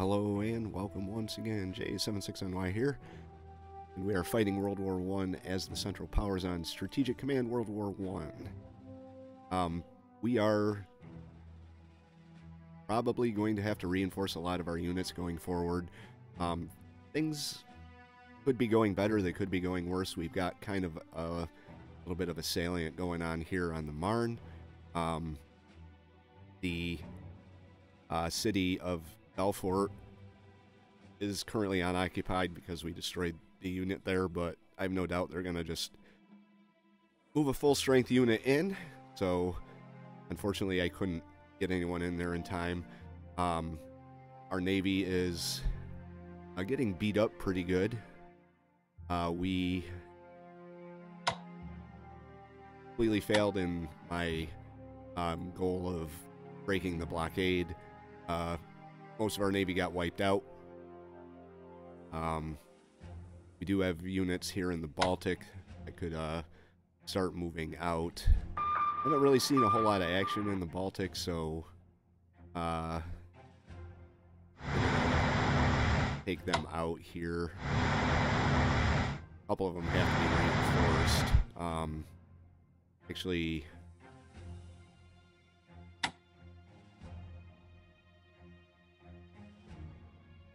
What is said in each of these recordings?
hello, and welcome once again. J76NY here. And we are fighting World War One as the Central Powers on Strategic Command World War One. Um, we are probably going to have to reinforce a lot of our units going forward. Um, things could be going better, they could be going worse. We've got kind of a little bit of a salient going on here on the Marne. Um, the uh, city of Belfort is currently unoccupied because we destroyed the unit there, but I have no doubt they're going to just move a full strength unit in. So, unfortunately, I couldn't get anyone in there in time. Um, our Navy is uh, getting beat up pretty good. Uh, we completely failed in my um, goal of breaking the blockade. Uh, most of our Navy got wiped out. Um, we do have units here in the Baltic that could uh, start moving out. I haven't really seen a whole lot of action in the Baltic, so uh, take them out here. A couple of them have to be reinforced. Um, actually,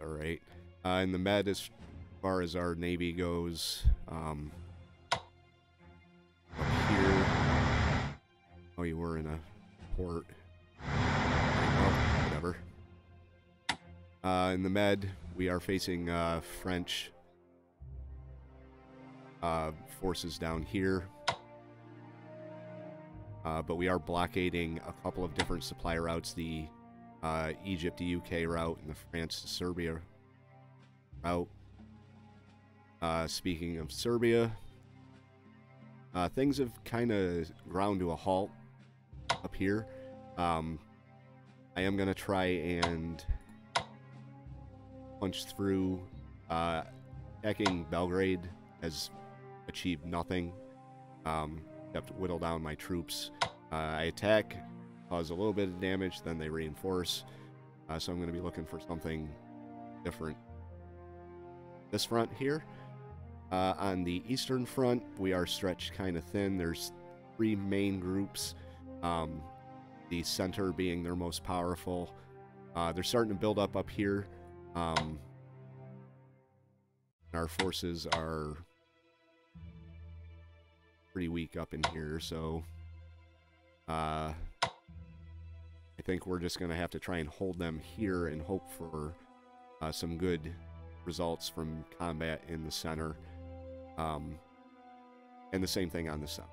all right. Uh, in the Med, as far as our Navy goes, um, here. Oh, you were in a port. Whatever. Uh, in the Med, we are facing uh, French uh, forces down here. Uh, but we are blockading a couple of different supply routes the uh, Egypt to UK route and the France to Serbia route. Uh, speaking of Serbia, uh, things have kind of ground to a halt up here. Um, I am going to try and punch through. Uh, attacking Belgrade has achieved nothing. Um, have to whittle down my troops. Uh, I attack, cause a little bit of damage, then they reinforce. Uh, so I'm going to be looking for something different. This front here, uh, on the eastern front, we are stretched kind of thin. There's three main groups, um, the center being their most powerful. Uh, they're starting to build up up here. Um, our forces are pretty weak up in here, so uh, I think we're just going to have to try and hold them here and hope for uh, some good results from combat in the center. Um, and the same thing on the south.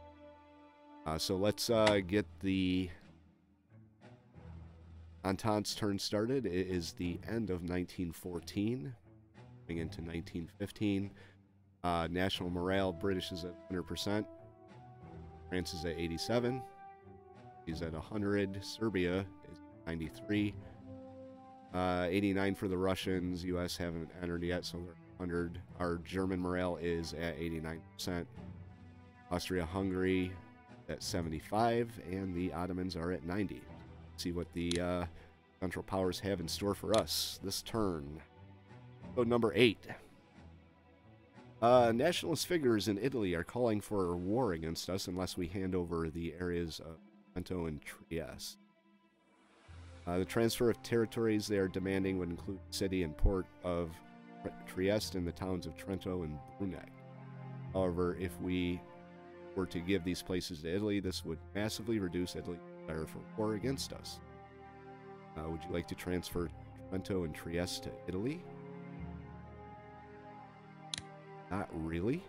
Uh, so let's uh, get the Entente's turn started. It is the end of 1914, going into 1915. Uh, national morale, British is at 100%. France is at 87. He's at 100. Serbia is 93. Uh, 89 for the Russians. U.S. haven't entered yet, so they're 100. Our German morale is at 89%. Austria-Hungary at 75, and the Ottomans are at 90. Let's see what the uh, Central Powers have in store for us this turn. So number eight. Uh, nationalist figures in Italy are calling for war against us unless we hand over the areas of Trento and Trieste. Uh, the transfer of territories they are demanding would include city and port of Trieste and the towns of Trento and Bruneck. However, if we were to give these places to Italy, this would massively reduce Italy's desire for war against us. Uh, would you like to transfer Trento and Trieste to Italy? Not really.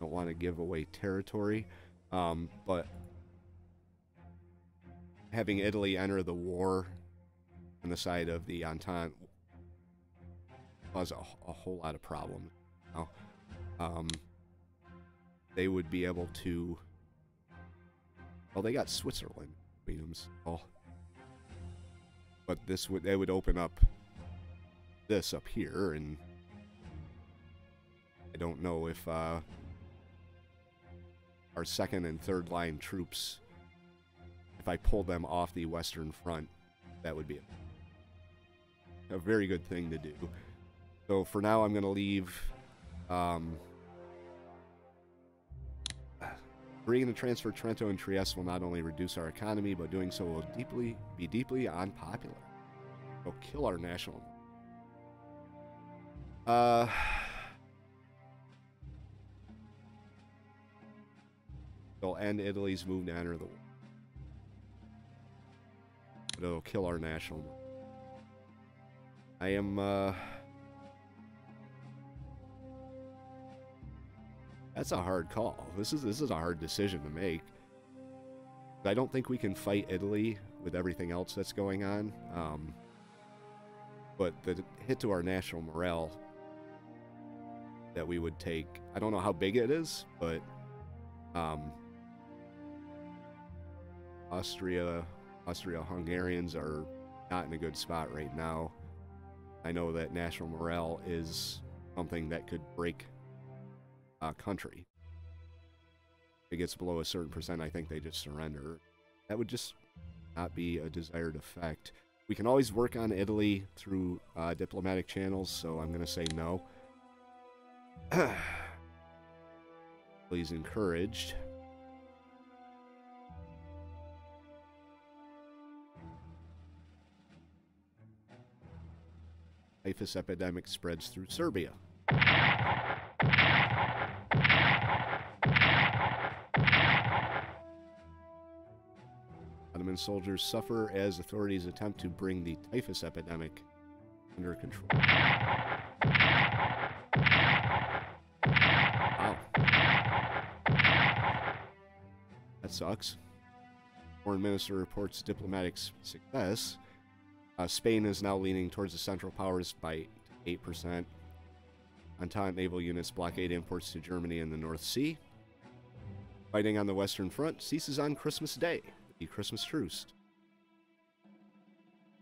Don't want to give away territory, um, but having Italy enter the war on the side of the Entente caused a, a whole lot of problems. Now, um, they would be able to. Well, they got Switzerland, Williams. Oh, but this would they would open up this up here, and I don't know if uh, our second and third line troops, if I pull them off the western front, that would be a very good thing to do. So for now, I'm going to leave. Um, agreeing to transfer Trento and Trieste will not only reduce our economy, but doing so will deeply be deeply unpopular. It'll kill our national. Uh. It'll end Italy's move to enter the war. But it'll kill our national. I am, uh... That's a hard call. This is this is a hard decision to make. I don't think we can fight Italy with everything else that's going on. Um, but the hit to our national morale that we would take, I don't know how big it is, but um, Austria, Austria-Hungarians are not in a good spot right now. I know that national morale is something that could break a country. If it gets below a certain percent, I think they just surrender. That would just not be a desired effect. We can always work on Italy through uh, diplomatic channels, so I'm going to say no. Please encouraged. Typhus epidemic spreads through Serbia. Ottoman soldiers suffer as authorities attempt to bring the typhus epidemic under control. Wow. That sucks. Foreign minister reports diplomatic success uh, Spain is now leaning towards the Central Powers by 8%. Entente naval units blockade imports to Germany in the North Sea. Fighting on the Western Front ceases on Christmas Day, the Christmas truce.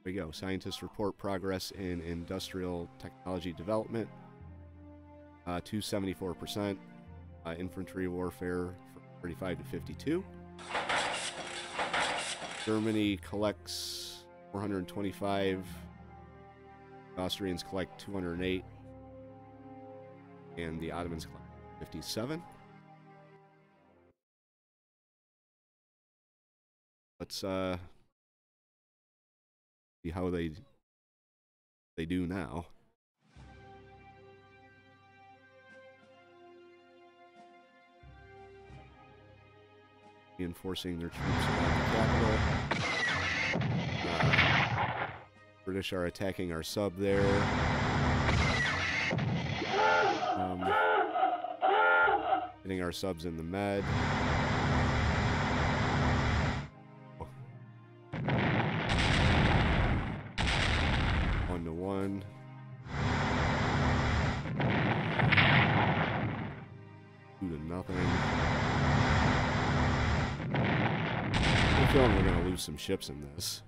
There we go. Scientists report progress in industrial technology development. Uh, to 74%. Uh, infantry warfare from 35 to 52. Germany collects 425. Austrians collect 208. And the Ottomans collect 57. Let's uh, see how they they do now. Reinforcing their troops around the capital. British are attacking our sub there. Um, hitting our subs in the med. One to one. Two to nothing. I'm feeling we're going to lose some ships in this.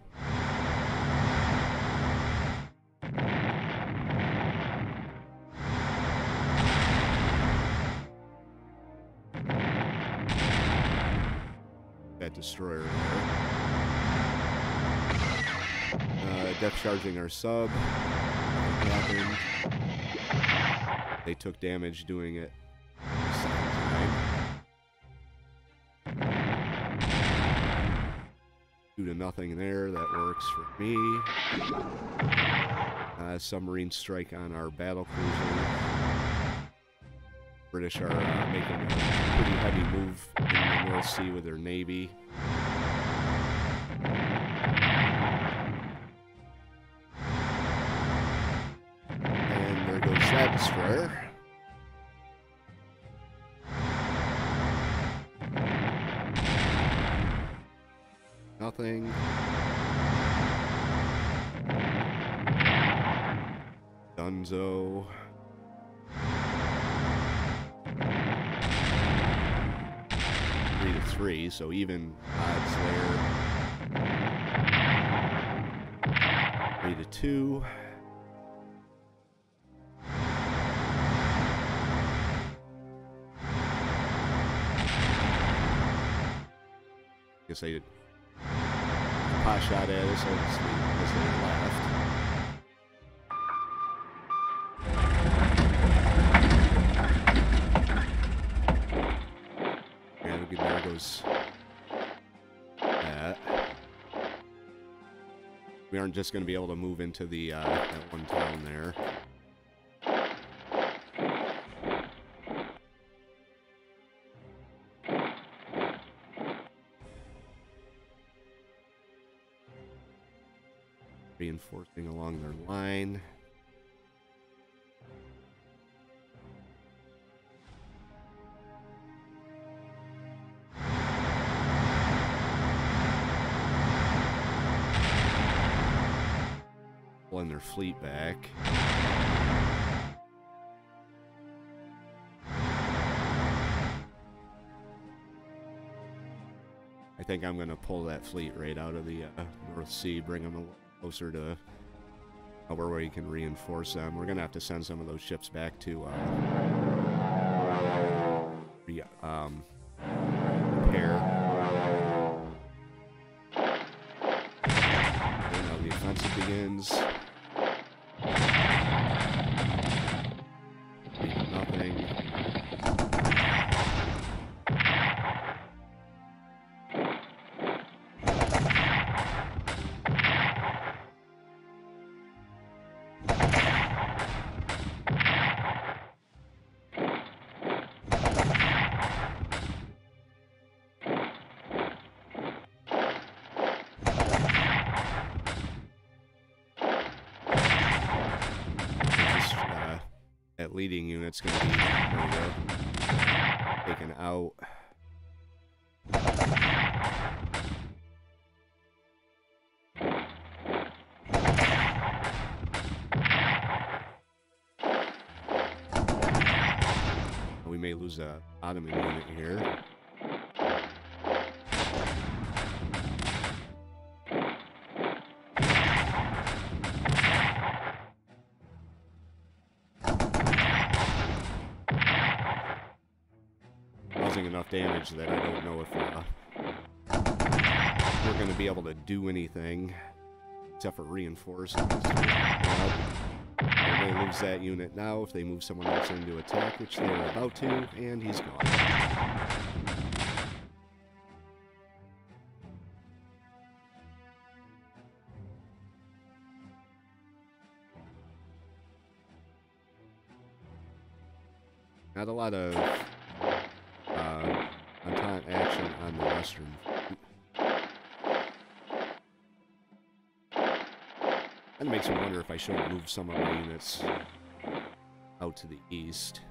Our sub. They took damage doing it Two to nothing there. That works for me. Uh, submarine strike on our battle cruiser. British are uh, making a pretty heavy move in the North Sea with their navy. Dunzo. Three to three, so even odds there. Three to two. Guess they did pot shot at us as, we, as they left. Aren't just going to be able to move into the uh, that one town there. Reinforcing along their line. Fleet back. I think I'm going to pull that fleet right out of the uh, North Sea, bring them a little closer to uh, where we can reinforce them. We're going to have to send some of those ships back to uh, um, repair. Leading unit's gonna be there we go. taken out. We may lose a Ottoman damage that I don't know if uh, we're going to be able to do anything except for reinforce. They lose that unit now if they move someone else in to attack, which they're about to, and he's gone. Not a lot of uh, Entente western. That makes me wonder if I shouldn't move some of my units out to the east.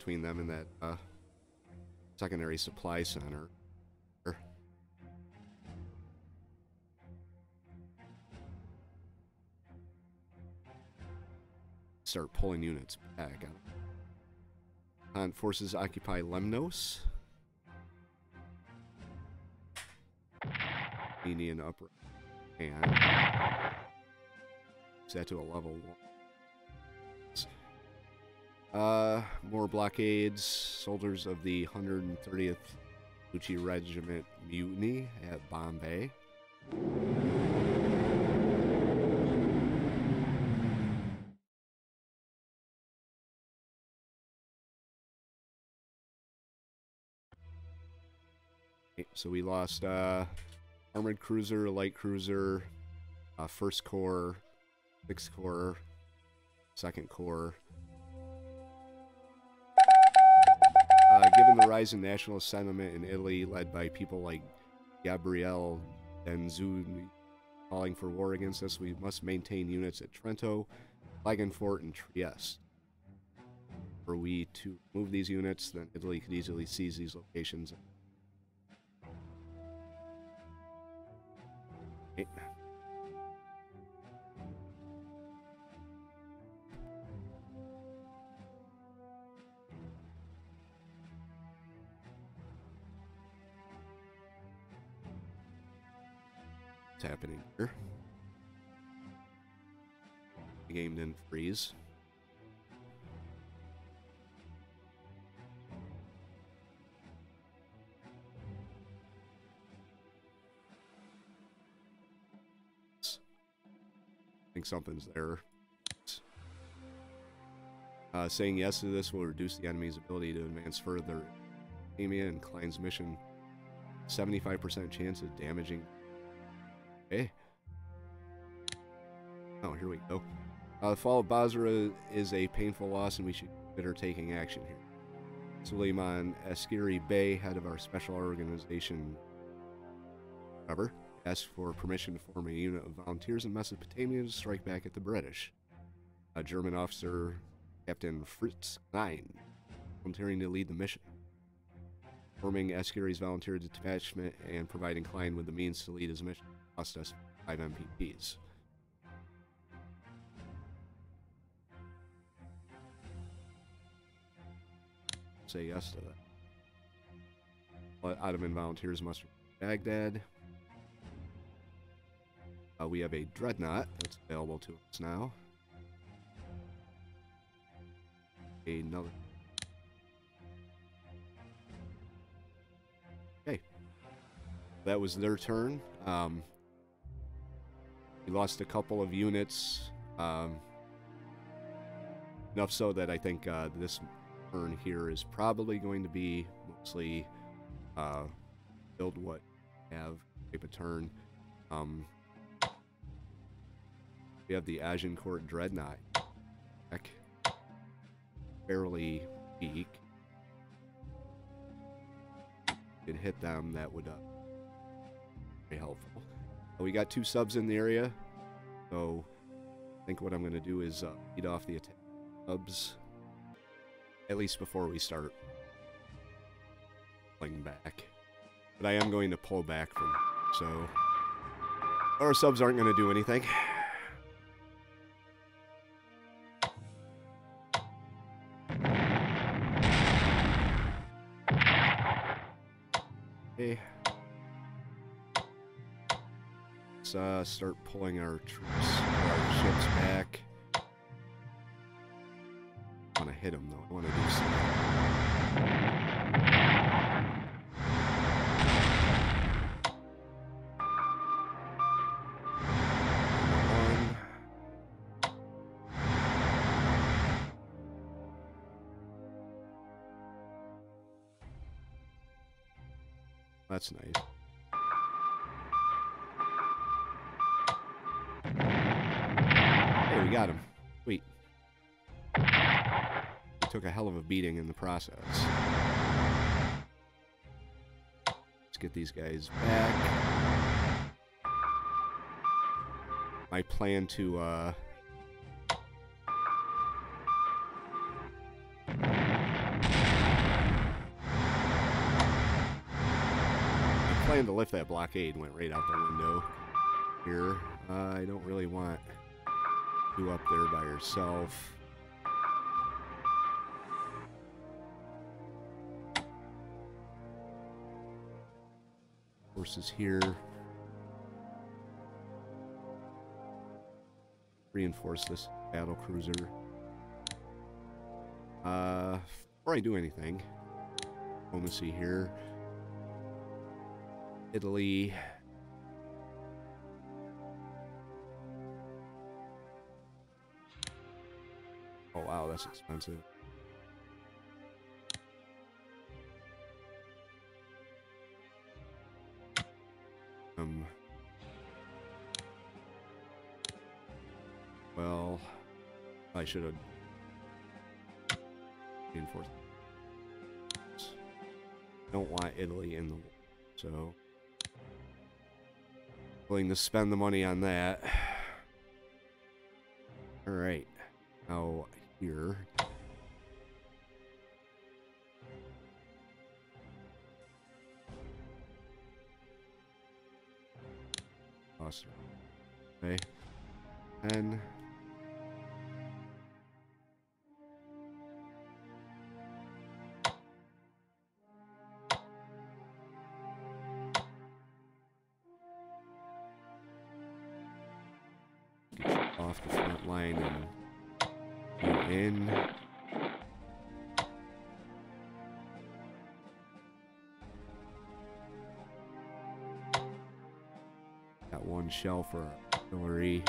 Between them and that uh, secondary supply center. Start pulling units back. On forces occupy Lemnos. Indian upper and set to a level one. Uh, more blockades. Soldiers of the 130th Uchi Regiment mutiny at Bombay. So we lost uh, armored cruiser, light cruiser, uh, first corps, sixth corps, second corps. The rise in nationalist sentiment in Italy, led by people like Gabriele D'Annunzio calling for war against us, we must maintain units at Trento, Klagenfurt, and Trieste. Were we to move these units, then Italy could easily seize these locations. Okay. What's happening here? The game didn't freeze. I think something's there. Uh, saying yes to this will reduce the enemy's ability to advance further. Amia and Klein's mission 75% chance of damaging Okay. Oh, here we go. Uh, the fall of Basra is a painful loss, and we should consider taking action here. Suleiman Askeri Bey, head of our special organization, cover, asked for permission to form a unit of volunteers in Mesopotamia to strike back at the British. A German officer, Captain Fritz Klein, volunteering to lead the mission. Forming Askeri's volunteer detachment and providing Klein with the means to lead his mission cost us 5 MPPs. say yes to that. But Ottoman volunteers must Baghdad. Uh, we have a dreadnought that's available to us now. Another. Okay. That was their turn. Um, we lost a couple of units. Um, enough so that I think uh, this turn here is probably going to be mostly uh, build what have type of turn. Um, we have the Agincourt Dreadnought. Heck, fairly weak. Could hit them, that would uh, be helpful. We got two subs in the area, so I think what I'm going to do is uh, off the subs at least before we start pulling back. But I am going to pull back from so our subs aren't going to do anything. Let's uh, start pulling our troops, our ships back I want to hit them though. I want to do something. Beating in the process. Let's get these guys back. My plan to, uh... plan to lift that blockade went right out the window here. Uh, I don't really want you up there by yourself. Forces here. Reinforce this battle cruiser. Uh, before I do anything, diplomacy here. Italy. Oh wow, that's expensive. Should have reinforced. Don't want Italy in the so willing to spend the money on that. All right, now here. Awesome. Okay. And line and in. That one shell for artillery.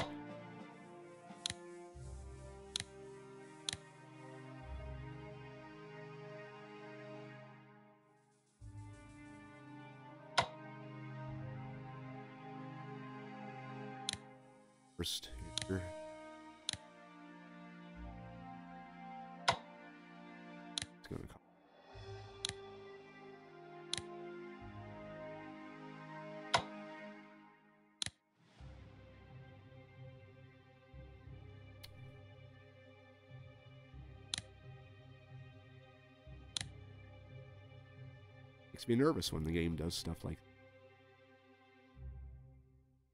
Makes me nervous when the game does stuff like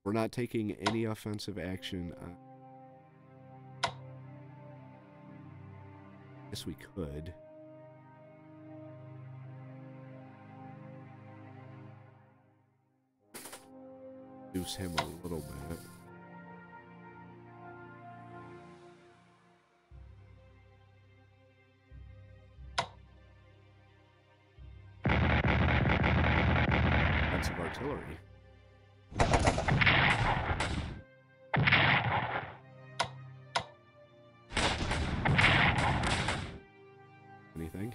We're not taking any offensive action. Uh, guess we could. Reduce him a little bit. That's artillery. Anything?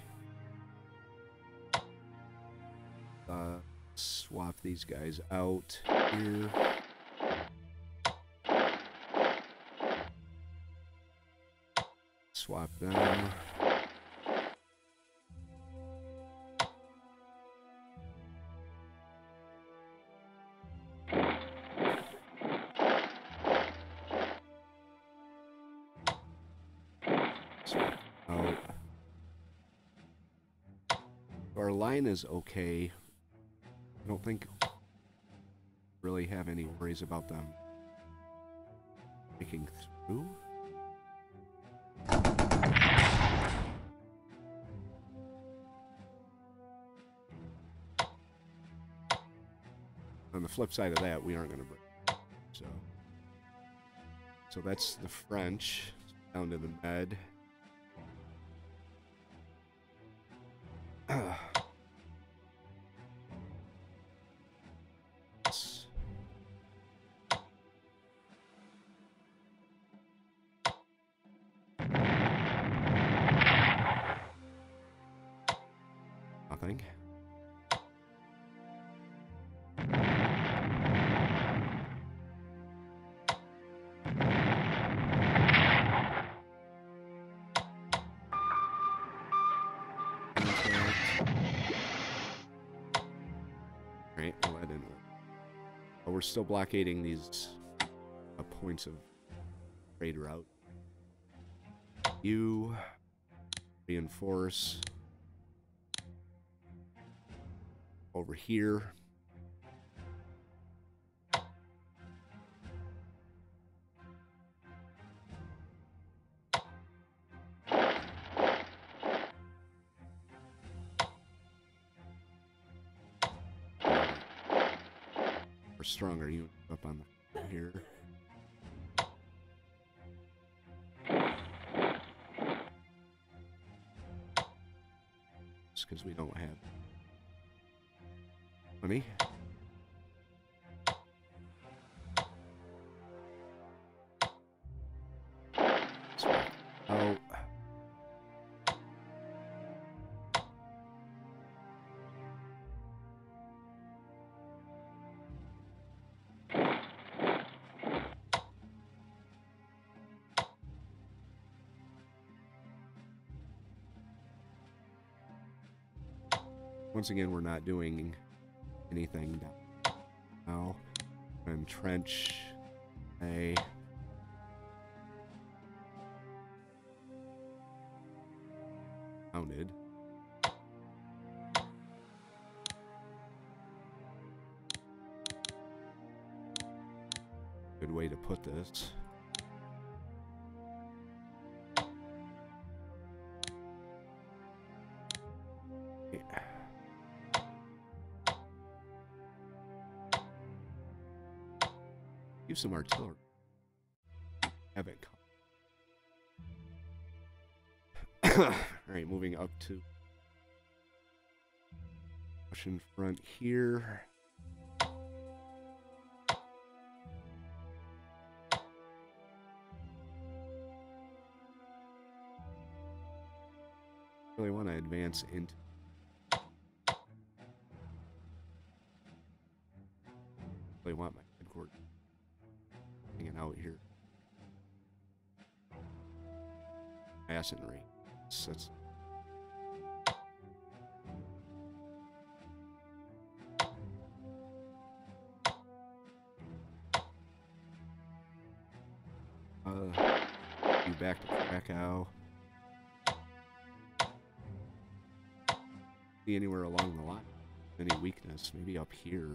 Uh, swap these guys out here. Swap them. Line is okay. I don't think really have any worries about them making through. On the flip side of that, we aren't going to break. So, so that's the French down to the med. Still blockading these uh, points of trade route. You reinforce over here. Stronger you up on the here. Just because we don't have money. Once again, we're not doing anything now. Entrench a mounted. Good way to put this. Some artillery. Have it come. Alright, moving up to Russian front here. Really want to advance into See anywhere along the line? Any weakness? Maybe up here.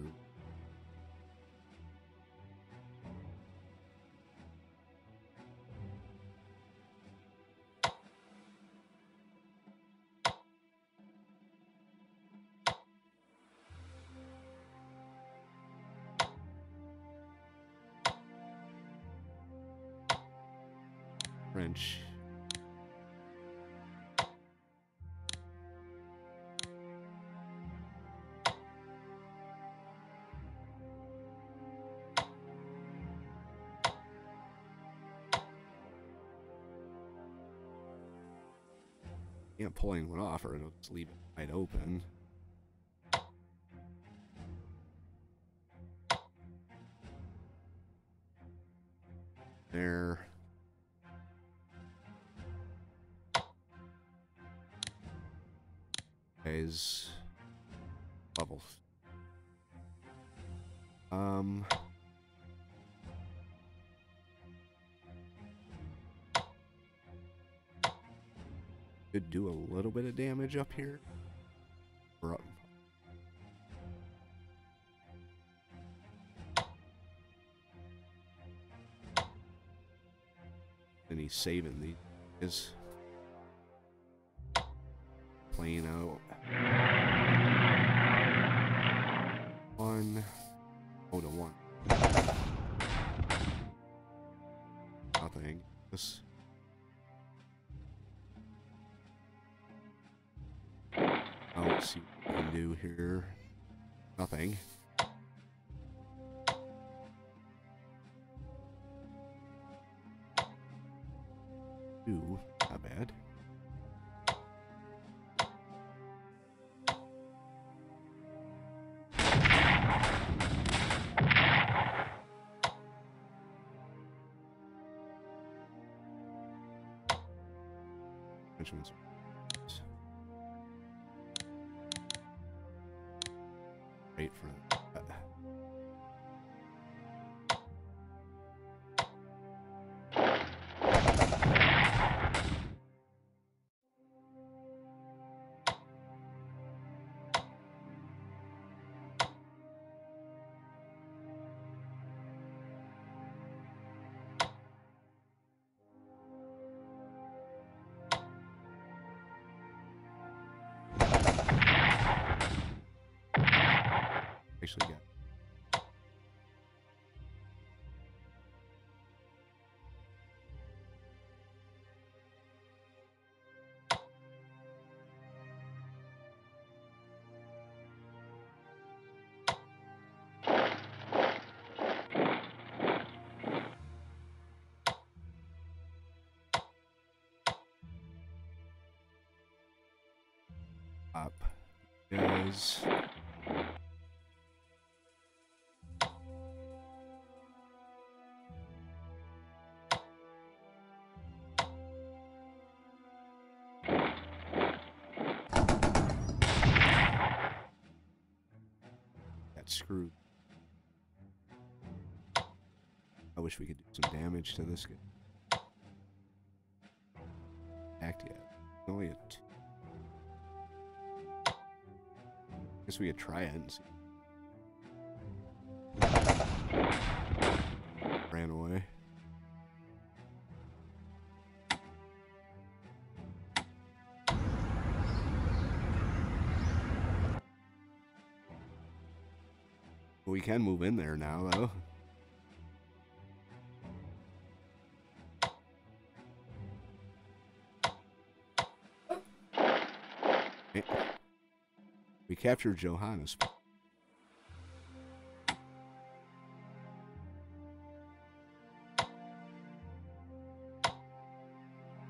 Can't pull anyone off or it'll just leave it wide open. Bit of damage up here. And he's saving these. Is playing out. One. Oh, to one. Nothing. This. Let's see what we can do here. Nothing. Two. Actually, yeah. Up goes. Screwed. I wish we could do some damage to this guy. Act yet. Only a two. Guess we could try it and see. We can move in there now, though. We captured Johannes.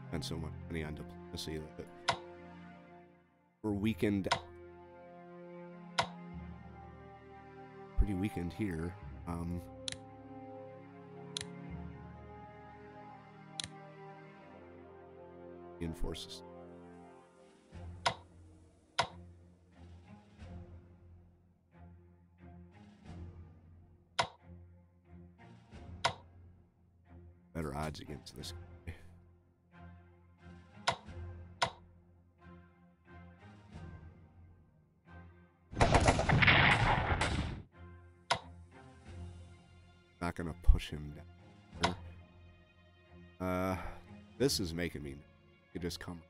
Spent so much money on diplomacy that we're weakened. Weakened here. Um, you reinforces. Better odds against this guy. Not gonna push him down. Uh, this is making me. You just come.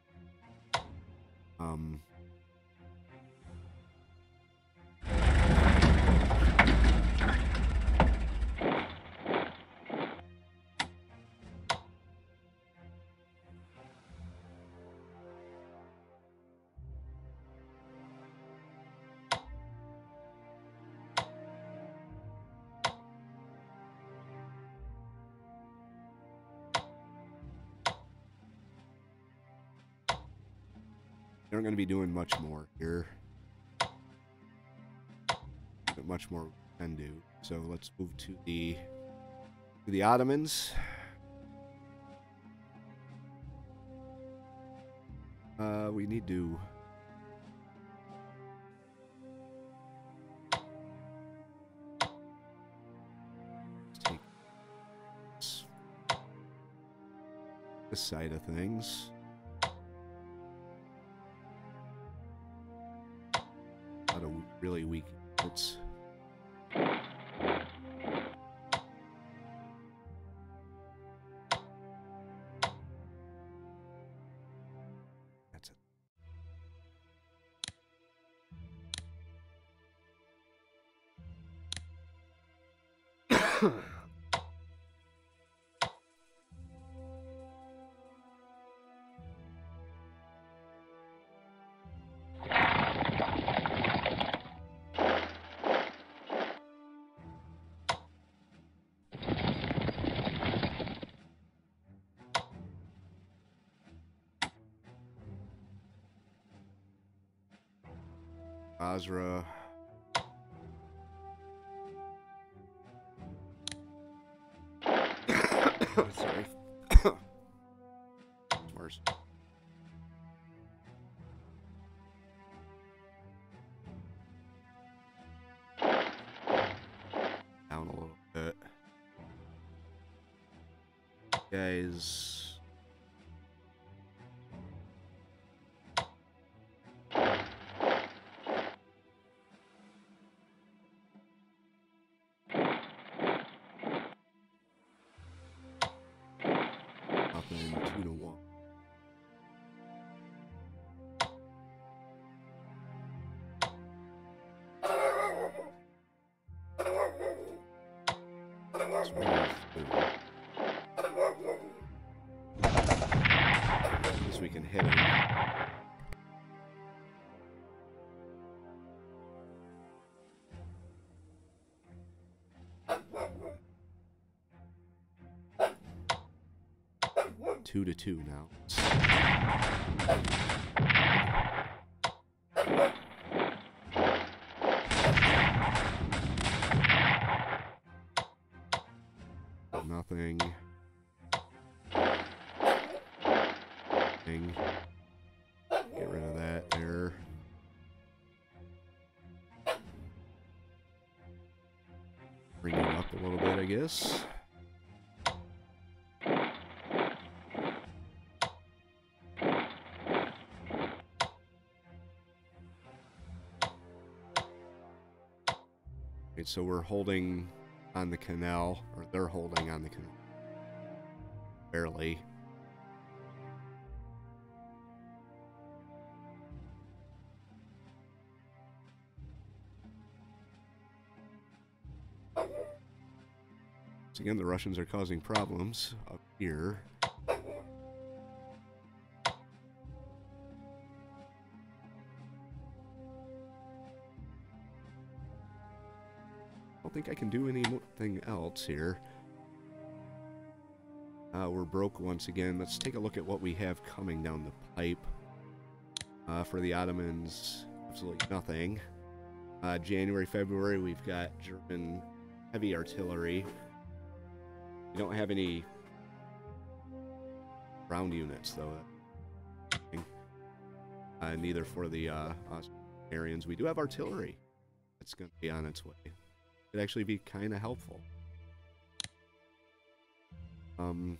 Um. Aren't going to be doing much more here. But much more can do. So let's move to the to the Ottomans. Uh, we need to. Take this side of things. Lot of really weak hits. Basra. Sorry. Worse. Down a little bit. Guys. We can hit him. Two to two now. A little bit, I guess. Right, so we're holding on the canal, or they're holding on the canal. Barely. Again, the Russians are causing problems up here. I don't think I can do anything else here. Uh, we're broke once again. Let's take a look at what we have coming down the pipe. Uh, for the Ottomans, absolutely nothing. Uh, January, February, we've got German heavy artillery. We don't have any ground units, though. uh, neither for the uh, Aryans. We do have artillery. It's going to be on its way. It'd actually be kind of helpful. Um,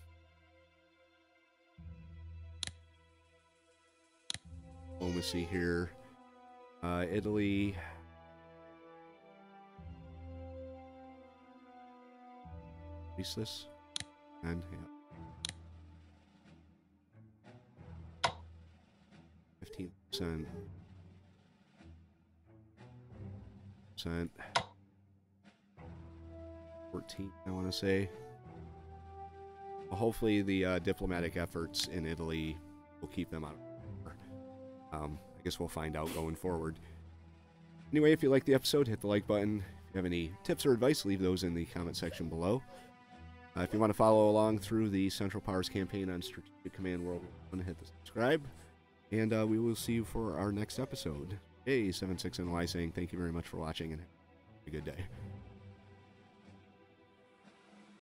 diplomacy here. Uh, Italy. Increase this. And yeah. Fifteen percent. Percent. Fourteen, I want to say. Well, hopefully, the uh, diplomatic efforts in Italy will keep them out of. Um, I guess we'll find out going forward. Anyway, if you like the episode, hit the like button. If you have any tips or advice, leave those in the comment section below. Uh, if you want to follow along through the Central Powers campaign on Strategic Command World 1, hit the subscribe. And uh, we will see you for our next episode. Hey, 76NY saying thank you very much for watching and have a good day.